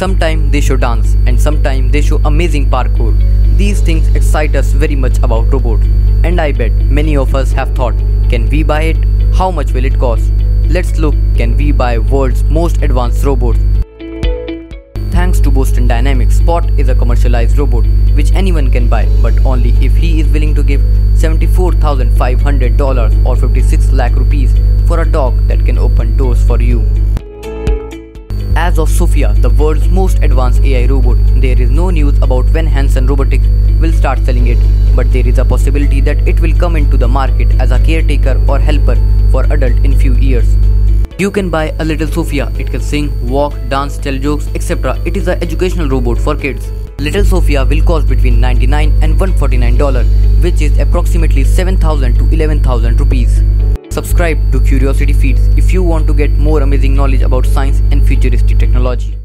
Sometimes they show dance and sometimes they show amazing parkour. These things excite us very much about robots. And I bet many of us have thought, can we buy it? How much will it cost? Let's look, can we buy world's most advanced robot? Thanks to Boston Dynamics, Spot is a commercialized robot which anyone can buy but only if he is willing to give $74,500 or 56 lakh rupees for a dog that can open doors for you. As of Sophia, the world's most advanced AI robot, there is no news about when Hanson Robotics will start selling it, but there is a possibility that it will come into the market as a caretaker or helper for adult in few years. You can buy a little Sophia. It can sing, walk, dance, tell jokes, etc. It is an educational robot for kids. Little Sophia will cost between 99 and 149 dollars, which is approximately 7000 to 11000 rupees. Subscribe to Curiosity Feeds if you want to get more amazing knowledge about science and futuristic technology.